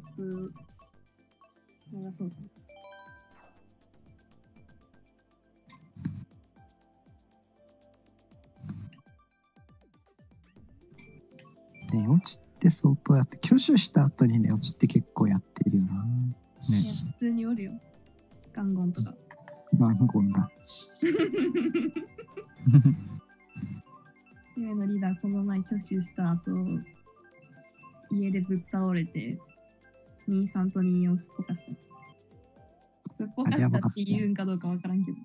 曲流そうかな。寝落ちって相当やって、挙手した後に寝落ちって結構やってるよな。ね普通におるよ。ガンゴンとか。番号だ。夢のリーダー、この前挙手した後、家でぶっ倒れて、23と24すっぽか。した。すっぽか。したって言うんか。どうか。わか。らんけど。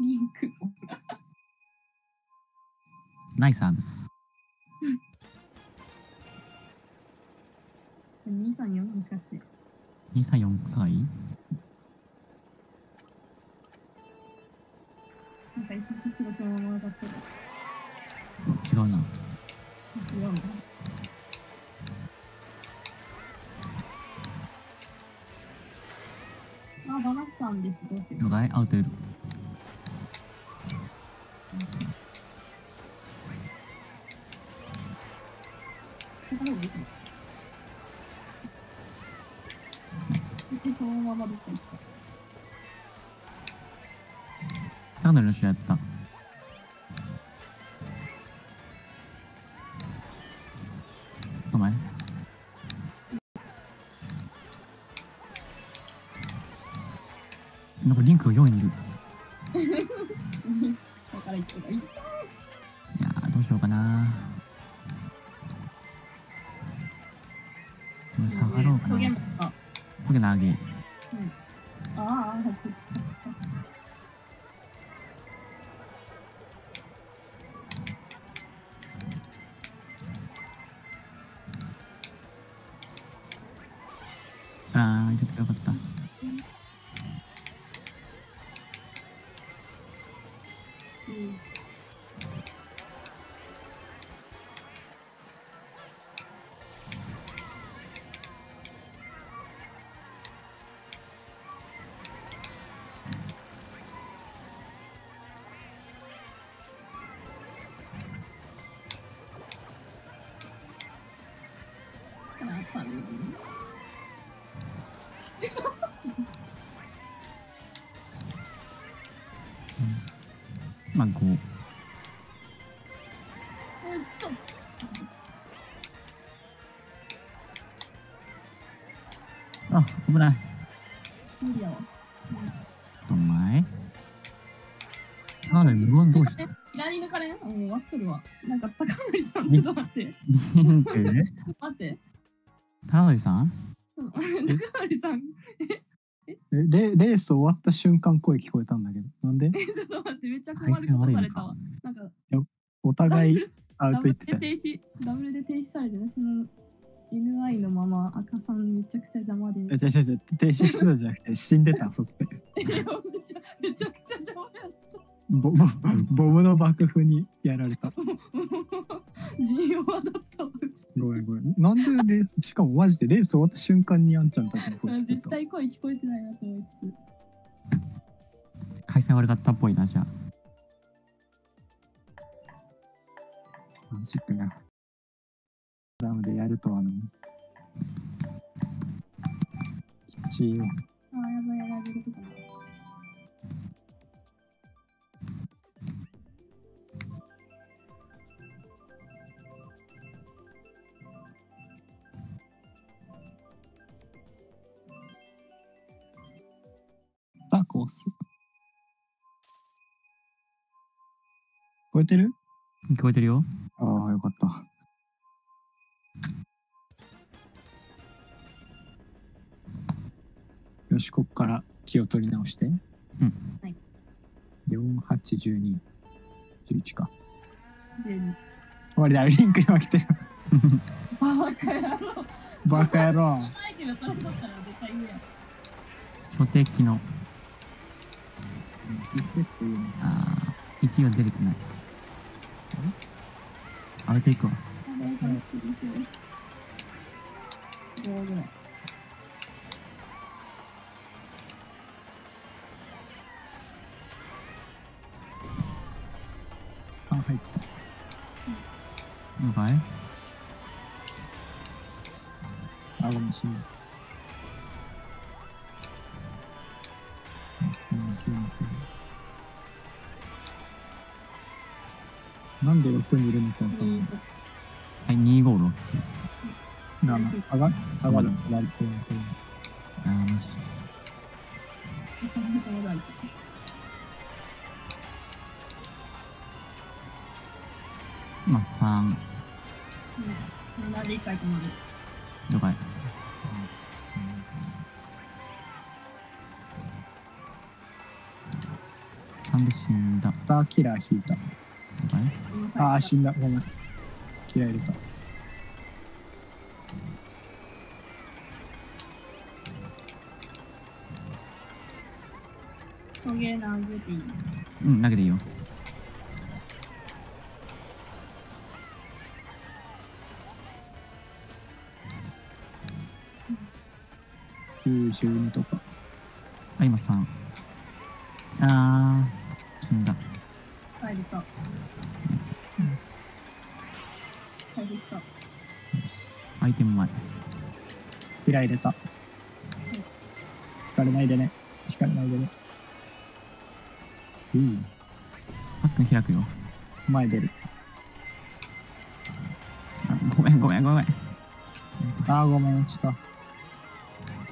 リンク。ナイスサービス。234もしか。して。234歳なんか。一日仕事のままわざと違うな。あ、バナさん。です。どうしよう。了解アウトいる。そのままどっか行った。高野の試合やった。下がろうかな。トまあ、5。うんとあ、危ない。お前。高野無言どうした左抜かれんもう終わってるわ。なんか高典さん、ちょっと待って。待って。高野さん？うん高典さん、え？レレース終わった瞬間声聞こえたんだけど。なんでちょっと待って、めっちゃ困ることされたわ。なんか、お互いアウト行ってたダブルで停止されて、私の NI のまま赤さんめちゃくちゃ邪魔で。え違う違う違う停止してたんじゃなくて 死んでた、そっちで。いやめちゃめちゃくちゃ邪魔やった。ボボボムの爆風にやられた。人用だったわ。ごめんごめん。なんでレース、しかもマジでレース終わった瞬間にあんちゃんたちの声聞こえ絶た。対声聞こえてないなと思いつ回線悪かったっぽいな、じゃあ。マジかな。ダムでやるとはな。きちいよ。つ。あ、やばいやばい、出るとこない。タコス。こえてる？聞こえてるよ。ああ、よかった。よし、こっから気を取り直して。うん。はい。4、8、12、11か。12。終わりだ、リンクに負けてる。バカ野郎。バカ野郎。初手機能。実っていうね。あー、1位は出てこない。あれていくわ。あれ、楽しいですよ。5ぐらい。なんで6にいるのかわかんない。はい256 7上が下がる。上がる。あーマジそんなことない今3うん7で1回止まる了解3で死んだスターキラー引いた。了解ああ、死んだ。ごめん。キラー入れた。トゲ投げていい？うん投げていいよ92とか。あ今3あーラー入れた。引かれないでね。引かれないでね。うん。パックン開くよ前出る。あごめんごめんごめんああ、ごめん、落ちた。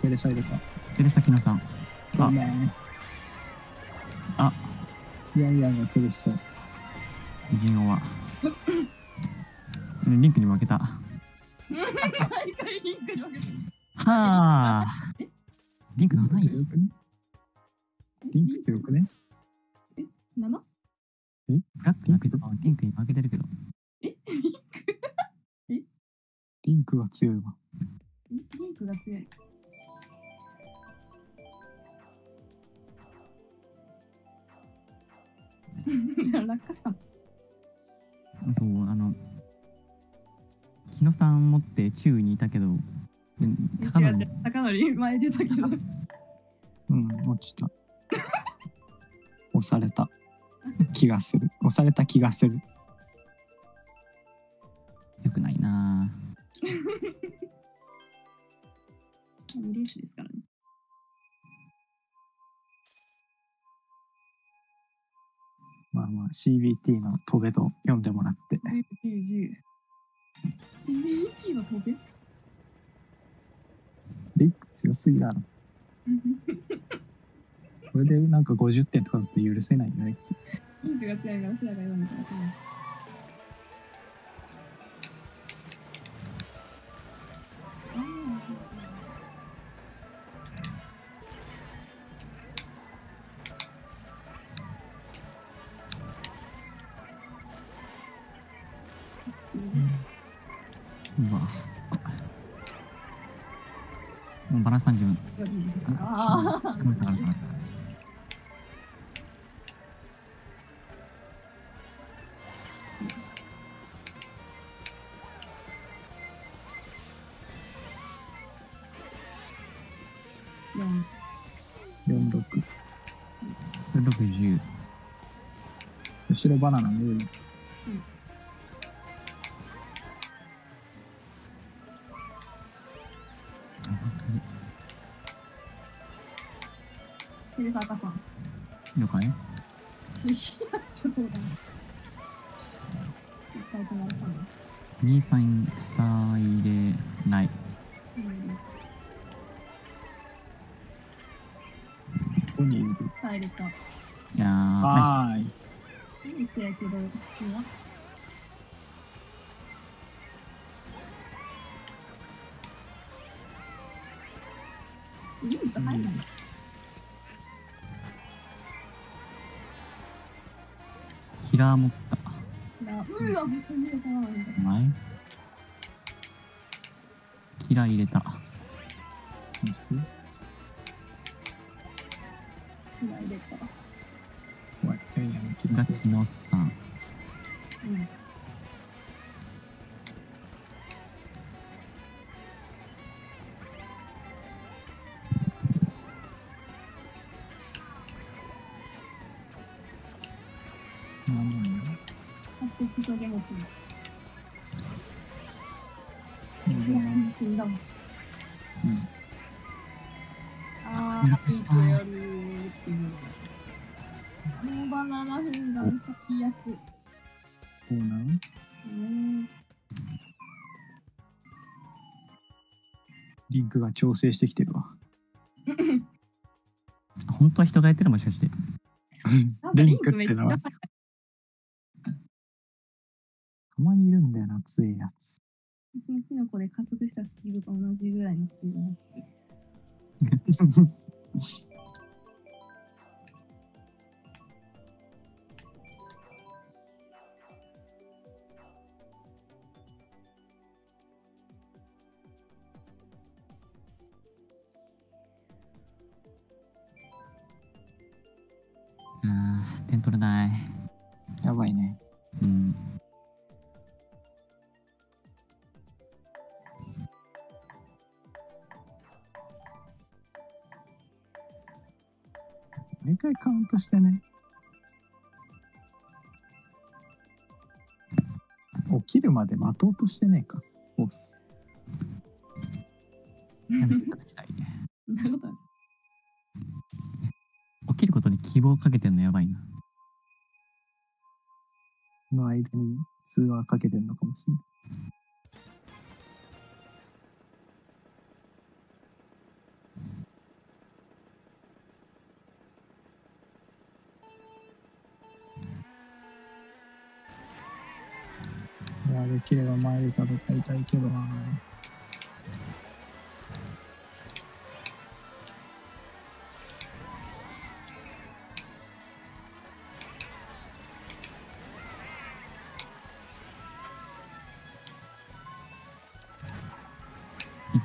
テレサ入れた。テレサキノさんごめん。あヤンヤンが苦しそう。陣王はリンクに負けたは 毎回リンクに分けてるあ。リンク7位強くねリンク強くね。7? ブラックなピザはリンクに負けてるけど。え？リンク？リンクが強いわ。リンクが強い。落下したの？そうあの木野さん持って宙にいたけどで高野違う違う高則前出たけどうん、落ちた。押された気がする。押された気がする。よくないな2レースですからねまあまあ CBT の飛べと読んでもらって。1010 CBT の飛べリンク強すぎだろ。これでなんか50点とかだと許せないよ、あいつ。リンクが強いから、スラが読むから。もうバランス30分ああ、ごめんなさいごめんなさいごめんなさい4 46。60後ろバナナの上に。23下入れないうん。ここにい。る。帰れた。いやーい。いい。せやけど、うわリンク入ん。ない。キラー持っなに変わらないんだ。前キラー入れた入れた。怖い。ジャイアンのさんうん。調整してきてるわ。本当は人がやってるもしかして。リンクってちのは。たまにいるんだよな、強いやつ。私のキノコで加速したスピードと同じぐらいのスピードになって 点取れない。やばいね。うん。毎回カウントしてね。起きるまで待とうとしてねえか、ボス。やめていただきたい。そんなことある起きることに希望をかけてんのやばいな。かけてるのかもしれない。いや、できれば前で戦いたいけどな。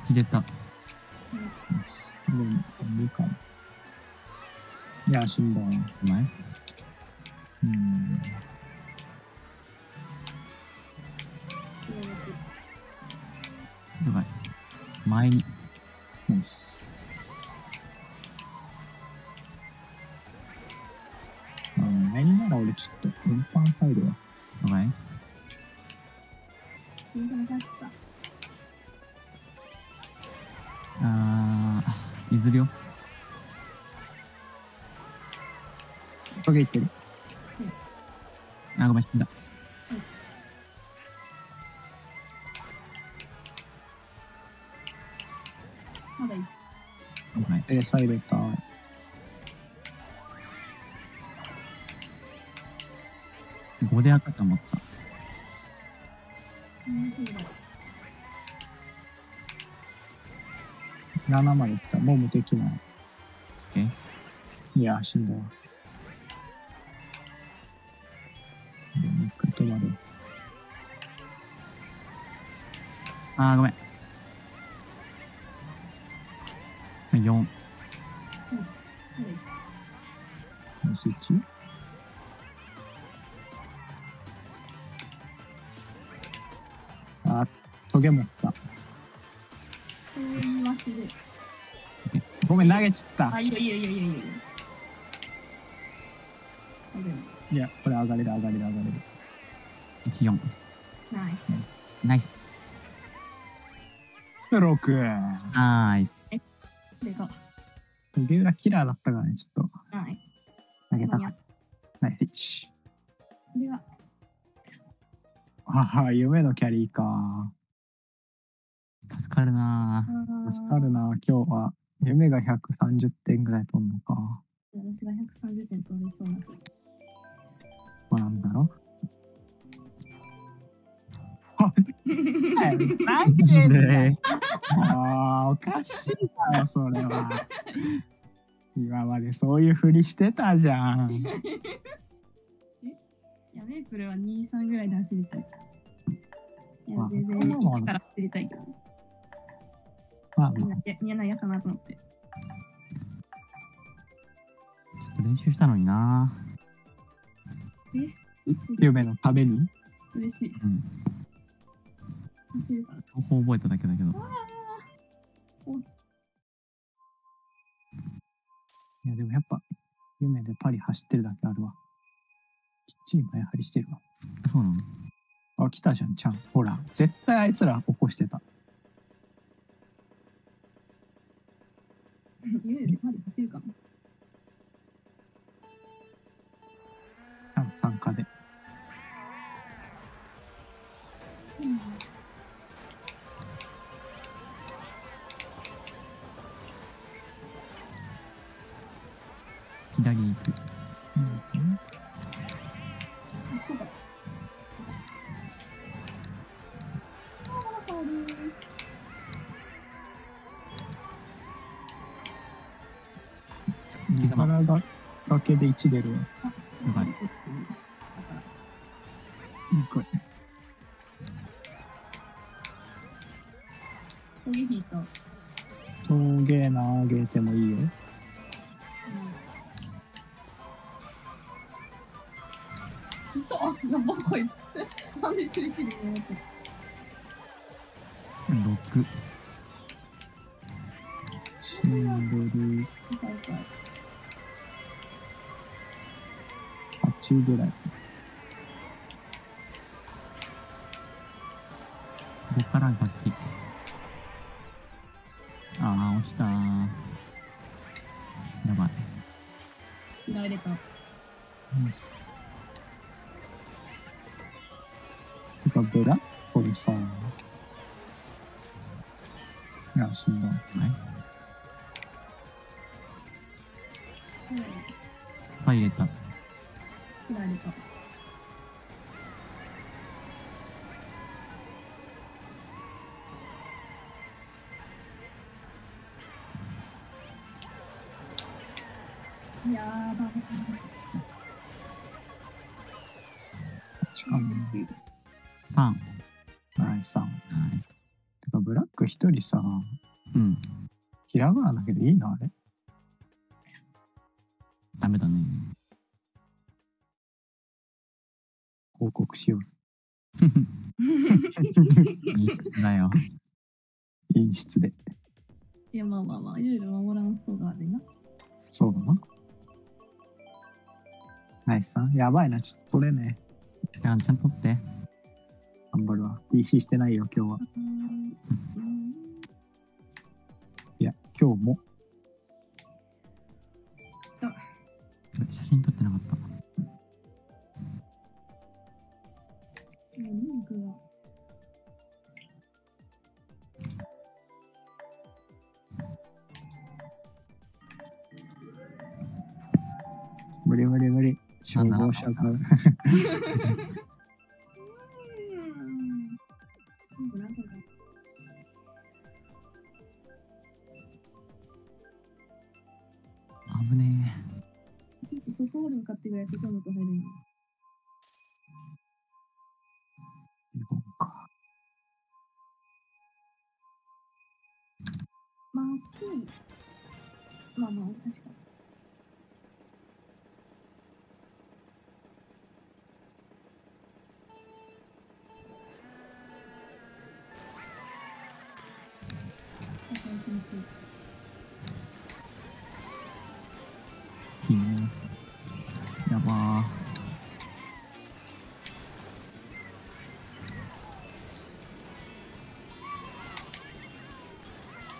一出た。よし。もう、いいか。いや、死ん。だわ。お前うん。やばい。前に。よし。あの、前になら俺ちょっと運搬入るわ。トゲいってる。あ、ごめん、死んだ。まだいい。ごめん。え、サイレター。5で赤と思った。うんそうだ7までいった。もう無敵ない。え？いや、死んだわ。あー、ごめん。4。まだいい。よし、1。あ、トゲ持った。ごめん、投げちったあ、。いいよいいよいいよいいよいや、これ上がれる上がれる上がれる。1、4。ナイス。ナイス。6。ナイス。でか。トゲ裏キラーだったからね、ちょっとナイス。投げたナイス1。たでは、はは、夢のキャリーか。助かるな助かるな、今日は。夢が130点ぐらい飛んのか。私が130点取れそうな気がする。まあ、なんだろう。あ、何けんだよ。あーおかしいだろ、それは。今までそういうふりしてたじゃん。いや、メイプルは2、3ぐらいで走りたい。いやまあ、全然そんなのは1から走りたいけど、まあ、みんな、みんな嫌かなと思って。ちょっと練習したのにな夢のために？嬉しい。うん。走るから。情報覚えただけだけど。こ。いや、でもやっぱ、夢でパリ走ってるだけあるわ。きっちり前張りしてるわ。そうなの？あ、来たじゃん、ちゃん。ほら、絶対あいつら起こしてた。夢でパリ走るかな？ちゃん参加で。うん左行くうんあ、そうだ。あー、そうです。右様力が崖で1出るシンボル8ぐらい。5から5。入れた切られた。やばい。8かな。パンはい、3。はいてか、ブラック1人さ、うんひらがなだけでいいの？あれ？ナイスさん。やばいな、ちょっと取れねえ。ちゃんちゃんと取って頑張るわ。DC してないよ、今日は。うん。いや、今日も。Şaka.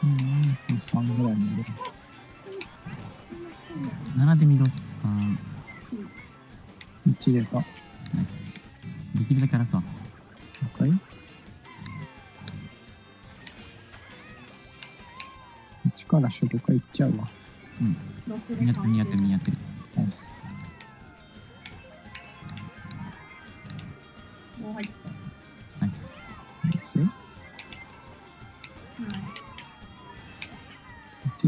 うん、3ぐらいに入れる。ー7でミドさん1出た。ナイスできるだけ荒らすわ了解1から初歩化いっちゃうわ。みんなやってるみんなやってるみんなやってるナイス。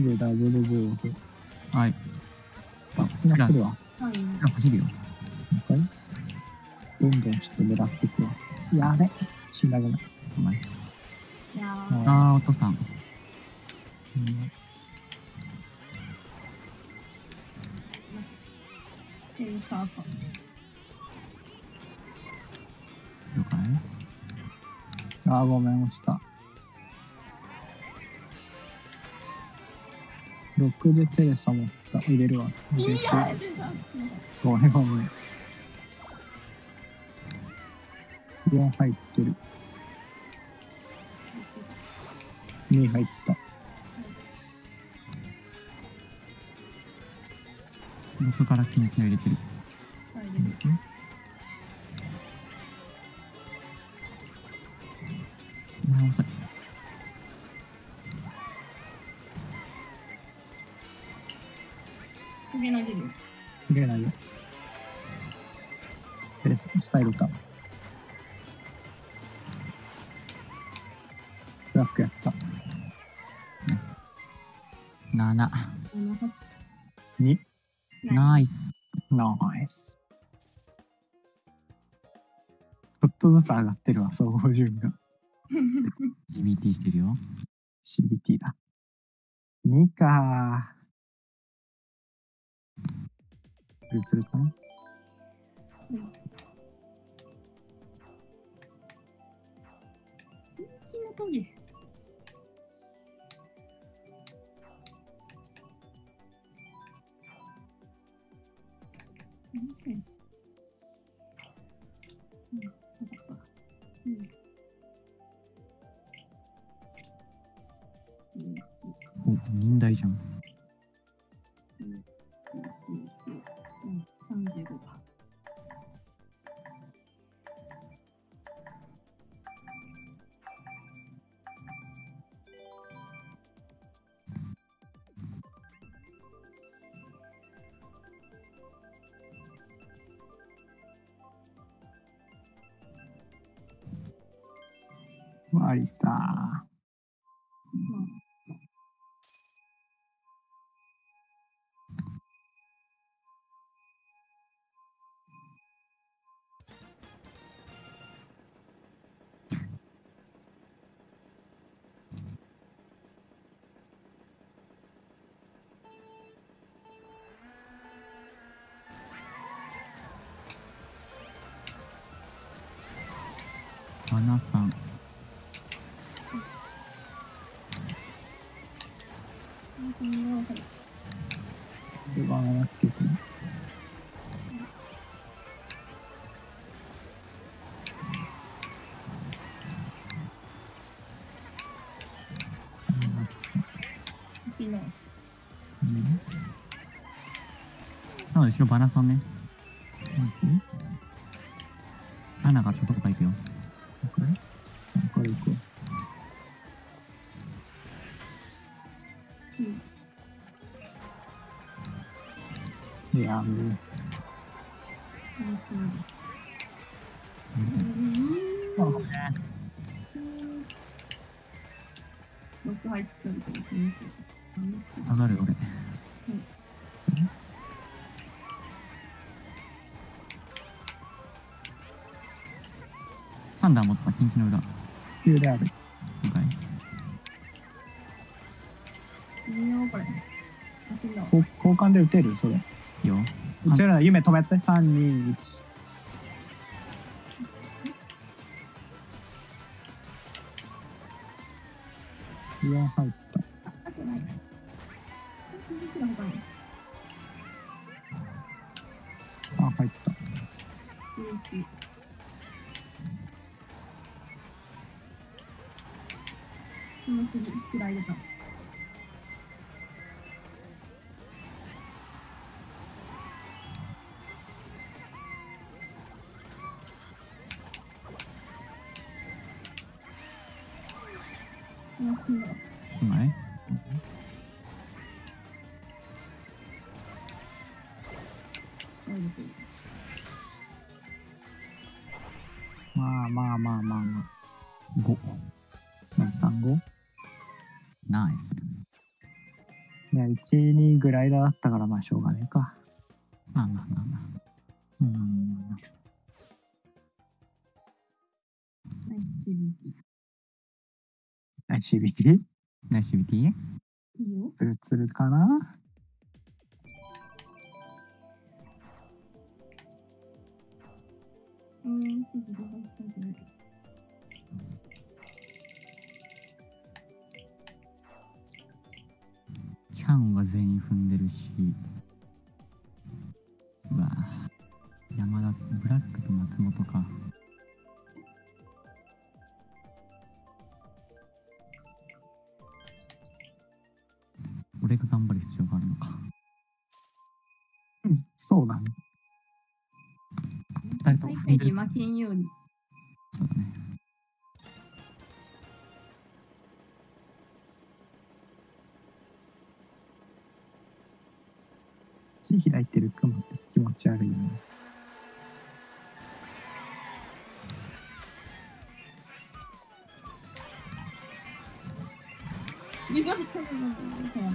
1でダブルボード。はいあ、砂するわ。はい。あ走るよどんどんちょっと狙っていくわ。やべ死んだごめん。あーお父さんうん。了解あー、ごめん、落ちた。6でテレサ持った入れるわ。入れてごめん。ごもん4入ってる。2入った。6から緊急入れてる。ですね。スタイルか。フラッグやった。ナイス7あの発。2。ナイスナイス。ちょっとずつ上がってるわ、総合順位が。GBT してるよ CBT だ。2か。つるつるかな？忍耐じゃん。うん、35か。マリスター。あ、花さんこんなわかる。で、バナナつけてね。いいな。うんなので後ろバナさんねうん花からちょっとこ行くよや、もう、うん。うん。ロック入ってるかもしれないけど。下がる俺サンダー持った近畿の裏急である。解いいよ、これ。交換で打てるそれ。いいよ打てるな夢止めて。3、2、1。いや、入った。まあまあまあまあま5あ。何 ?3、5? ナイス。いや、1、2グライダーだったから、まあしょうがねえか。まあまあまあまあ。うーん。ナイス CBT。はい CBT? ナイス CBT? いいよ。ツルツルかなん、地図が入ってない。チャンは全員踏んでるしうわ山田ブラックと松本か俺が頑張る必要があるのかうんそうだね。二人とも踏んでる。に負けんように。そうだね。口開いてる雲って気持ち悪いよね。見事楽しみ握れてない。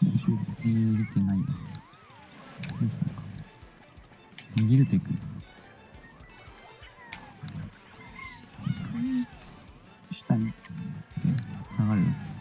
そうしたのか。握るテク。下に。下がる。あ、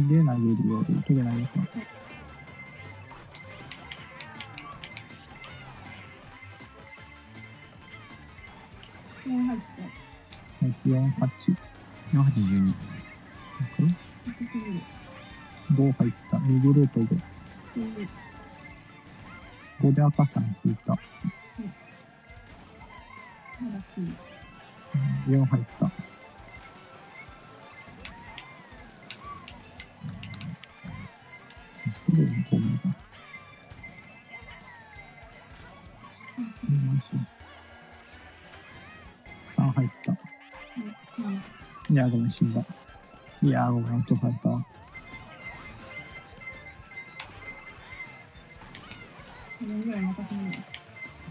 で投げるようで、手で投げて。もう入って。ナイス4、8。482。低すぎる。5入った。右ルート5。で5で赤さん引いた。まだ来る。4入った。すごいね、ゴミが。マジ3入った。いや、ごめん、死ん。だ。いや、ごめん、落とされたわ。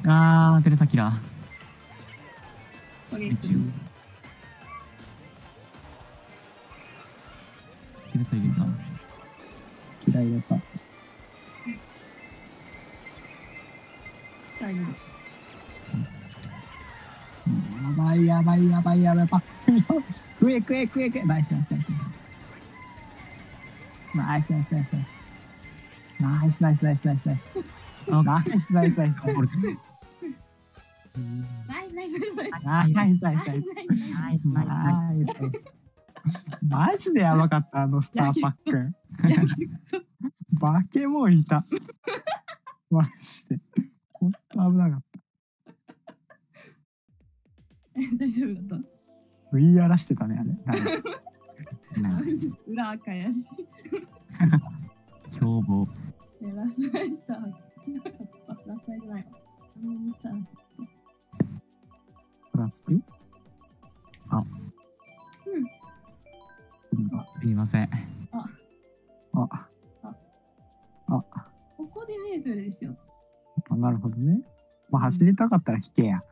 あー、テレサキラー。一応。テレサ入れた。嫌いだった。最後に。やばい、やばい、やばい、やばい。食え、食え、食え、食え。ナイス、ナイス、ナイス、ナイス。ナイス、ナイス、ナイス、ナイス。ナイス、ナイス、ナイス、ナイス、ナイス。あ、ナイス、ナイス、ナイス、ナイス。これ、ナイスナイスナイスナイス。ナイス、ナイス、ナイス、ナイス。ナイス、ナイス、ナイス。マジでやばかった、あのスターパック。いや、そう。バケモンいた。マジで。ほんと危なかった。大丈夫だっ食い荒らしてたね、あれ。裏赤やし。凶暴。えラスライスター。ラスライじゃないわ。あのミスあうん。すいません。なるほどね。まあ、走りたかったら引けや。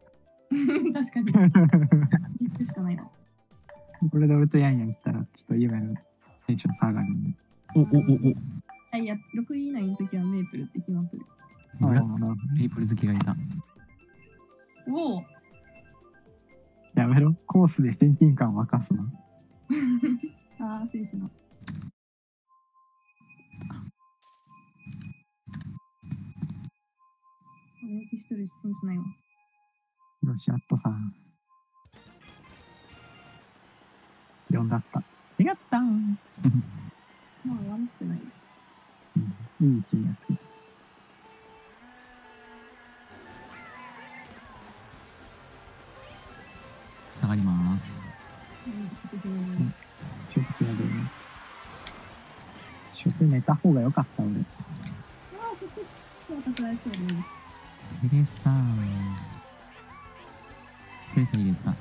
確かに。行くしかないな。これで俺とヤンヤン行ったら、ちょっと夢のテンション下がるんで。お、お、お、あ、いや、6位以内の時はメープルって決まってる。あなるほどメイプル好きがいた。おおやめろ。コースで親近感沸かすな。食寝た方が良かった俺。テレサテレサ入れた。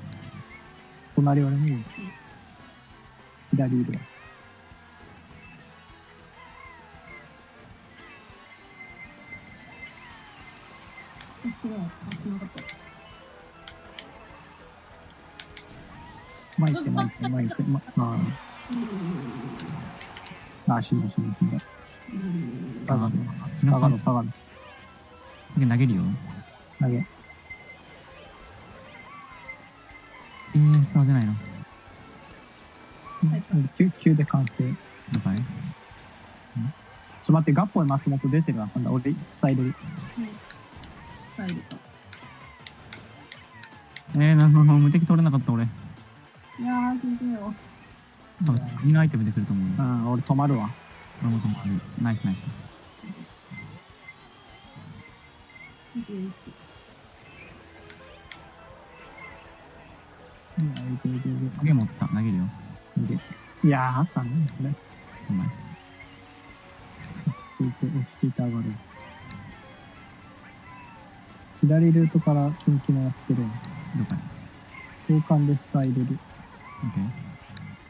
隣俺もいる。左いるわ。あ、白い。あ、しなかった。巻いて巻いて巻いて、ま、ああ、あ、死んだ死んだ死んだ。下がる。下がる下がる。投げるよ。投げ。えー、スター出ないの。急急で完成。了解。ちょっと待って、ガッポイ松本出てるわ。そんな俺、伝える。あ帰るか。えー、なんか無敵取れなかった俺。いやー、聞いてよ。多分次のアイテムで来ると思う。うん、俺止まるわ。俺も止まる。ナイスナイス。21。いや、いけいけいトゲ持った。投げるよ。けいやー、あったね、それ。お前。落ち着いて、落ち着いて上がる。左ルートからキンキのやってる。了解。交換でスタイルで。オッケー。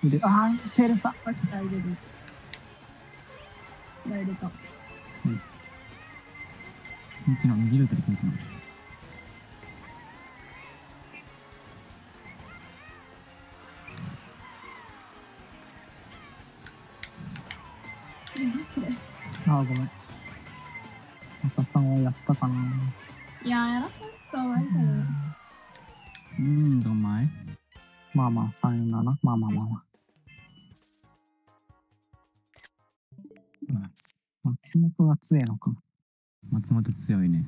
で、あー、テレサ。あ、来た、入れる。入れた。よし。キンキの右ルートでキンキの。え、マジで？あー、ごめん。中さんはやったかな。いやー、やらかしたわ、いいかな。うーん、どんまい？まあまあ、3、7。まあまあまあまあ。松本が強いのか。松本強いね。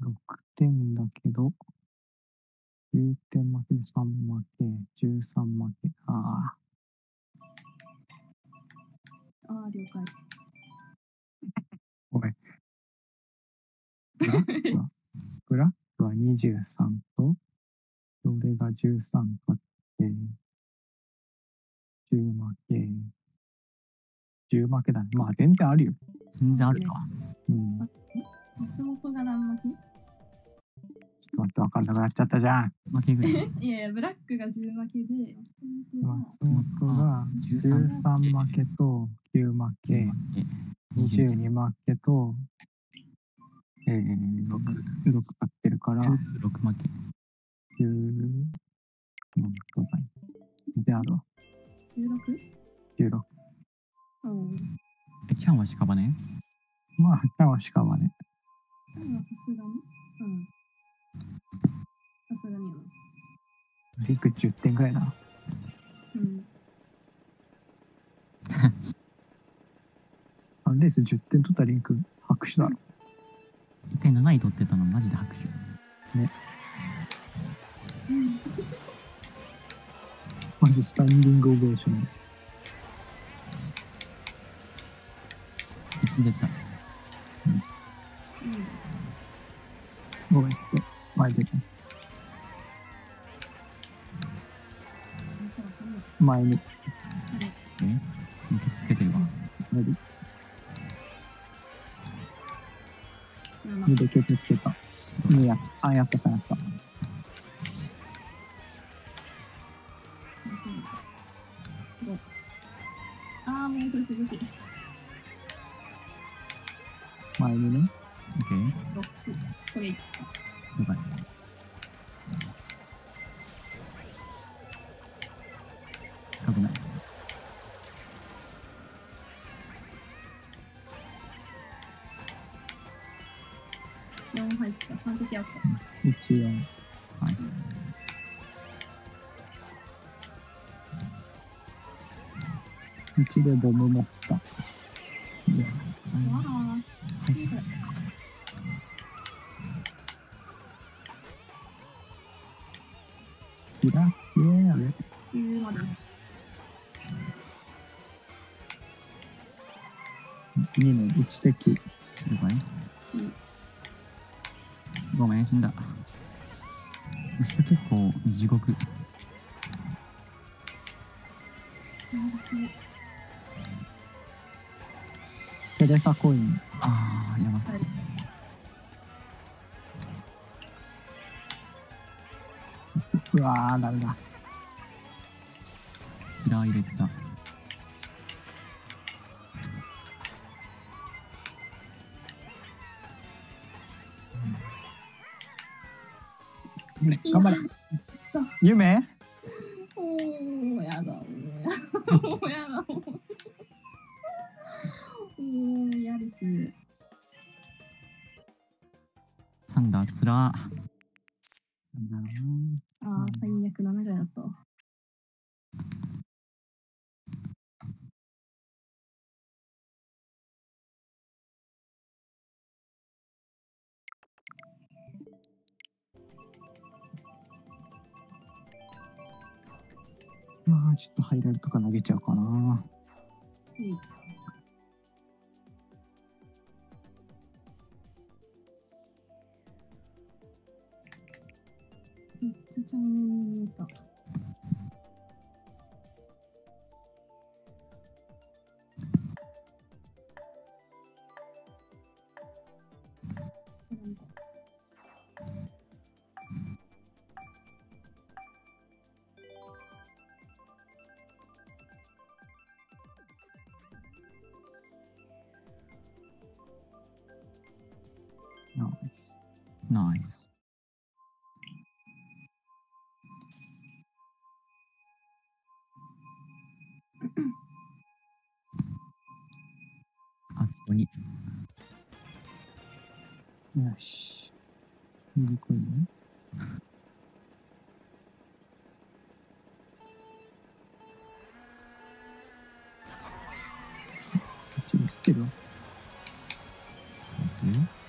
6点だけど、9点負けで3負け、13負け。ああ、あー、了解。ごめん。ブラックは、ブラックは23と、俺が13勝って、10負け、10負けだね。まあ全然あるよ。全然あるか。うん。ちょ松本が何巻っと待って、わかんなくなっちゃったじゃん。負けぐらい。き いやいや、ブラックが10負けで、松本が松本が13負けと9負け、22負けと、えー、6、6勝ってるから、16負け。9、うん、そうだね。じゃああるわ、16? 16。うん。え、ちゃんは屍まあ、じゃあしかはね。さすがに？うん。さすがに。リンク10点ぐらいな。うん。あレース10点取ったリンク、拍手だろ。一回7位取ってたのマジで拍手。マジスタンディングオベーション。出た。よしうん。ごめん、ちょっと前で、前に、え？見てつけてるわ。レディ7 2でケツつけた。2やった、3やった、3やった。危ない。4入った。3滴あった。1、4。ナイス。1でボム持った。2の1的。了解うんごめん、死んだ。結構地獄。テレサコイン。あー、やばすはい。うわー、ダメだ。キラー入れた。夢？ともうやだ。もうやだ。もうやだ。もう嫌です。サンダーつらあちょっとハイラルとか投げちゃうかな。いいめっちゃちゃんめに見えた。ナイス。あ、ここに。よし。右こいね。こっちに捨てるわ。ですね。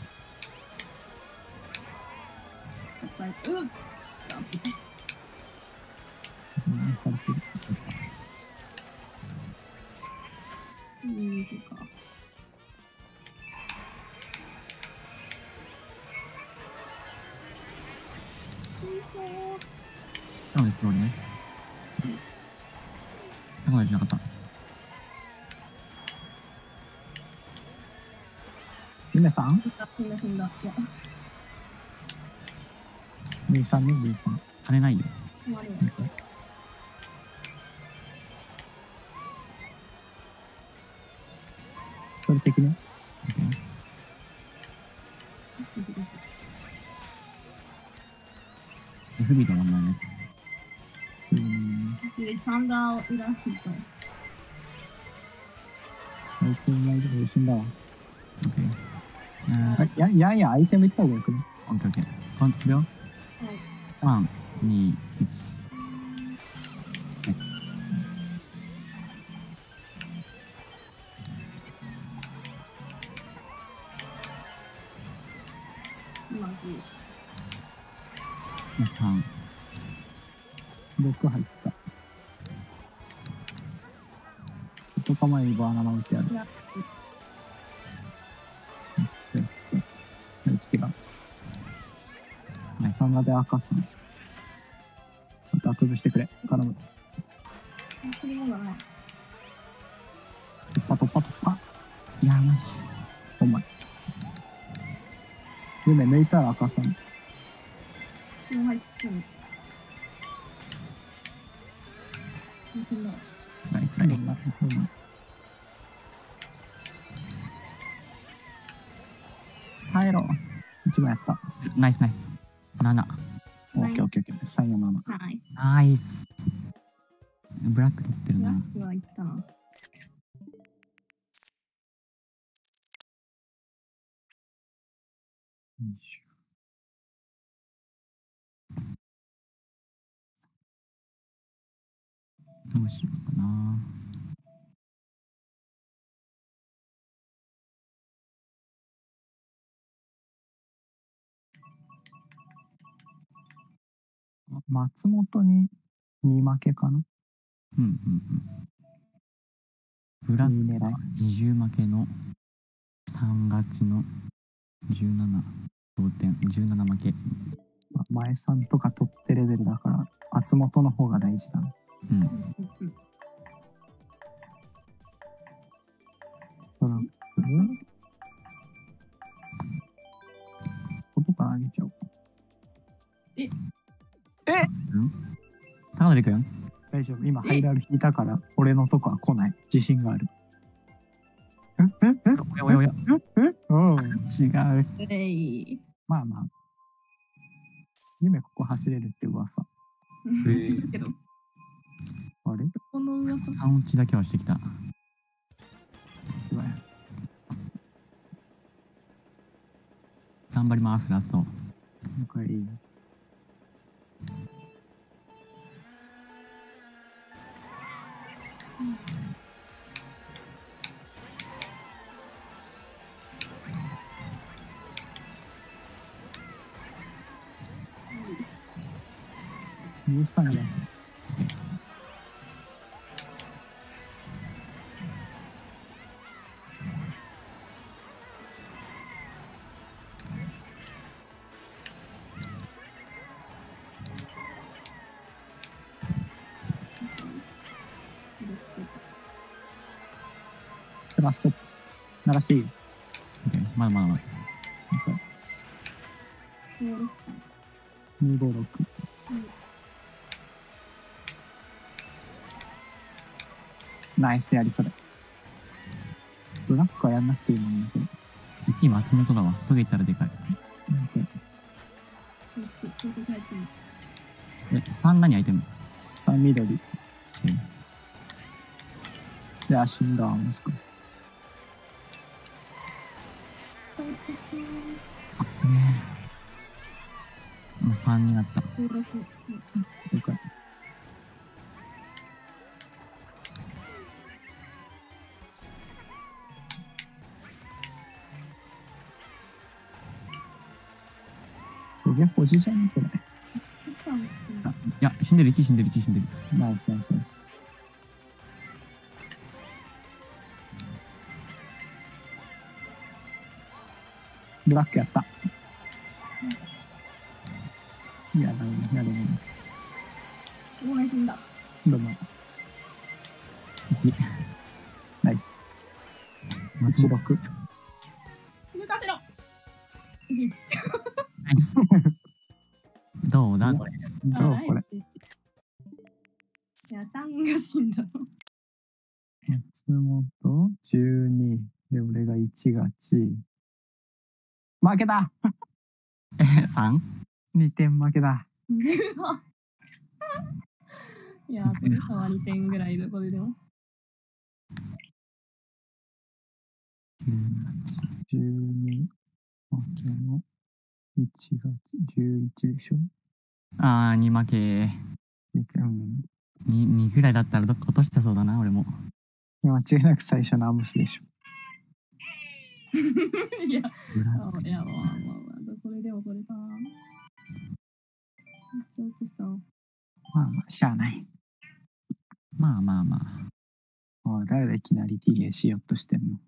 やっぱり、うっうん、されてる。うん、とか。なのですよね。高梨しなかった。ゆめさん。いや、兄さんね、兄さん。金ないよ。それ的ね。不備のまんまのやつ。うん。で、サンダーを裏引いた。んだわ。オッケー。あや、やアイテムいった方がよくね？オッケーオッケー。カウントするよ。3、2、1。マジ。3。6入った。外構えにバーナナ置い。てある。ナイス。サンマで赤さん。また崩してくれ。頼む。それもだな。突破突破突破。いや、マジ。お前。夢抜いたら赤さん。もう入ってる。そんな。つらいつらい。耐えろ。一番やった。ナイスナイス。7。オッケーオッケーオッケー。3、4、7。はい。ナイス。ブラック取松本に2負けかな？うんうんうん。ブラックは20負けの3勝ちの17同点17負け。まあ前さんとか取ってレベルだから、松本の方が大事だな。うん。うんうんトランプことからあげちゃおう。高典くん大丈夫。今、ハイラル引いたから、俺のとこは来ない。自信がある。え？え？え？おやおやおや。え？え？おう違う。えい。まあまあ。夢ここ走れるって噂。えー知るけど、あれ？この噂。3落ちだけはしてきた。すごい。頑張ります、ラスト。これいい。13や。ラストップ。鳴らしていまだまだまだ。256。ナイスやりそれ。ブラックはやんなくていいもんね。これ1位松本だわ。トゲいったらでかい。え、3何アイテム3緑。で、足ンダーンですか。もう3になった。了解。これ星じゃんこれ。あいや、死んでる、1死んでる、1死んでる。ナイスナイスナイス。ブラックやった。いやだね、いやだね。ごめん死んだどうも。ナイス。松本16。抜かせろナイス。どうだ？これ。どう？これ。いやちゃんが死んだの松本12。で、俺が1がち。負けたえ、3? 2点負けだ。いや鳥差は2点ぐらいどこででも12。負けの1が11でしょ？あー、2負け。うん。2, 2ぐらいだったらどっか落としてそうだな、俺も。間違いなく最初のアムスでしょ。いやいやまあまあまあどこででも取れたっちゃ落としたまあまあ、しゃあない。まあまあまあ。おい誰だいきなり TA しようとしてんの？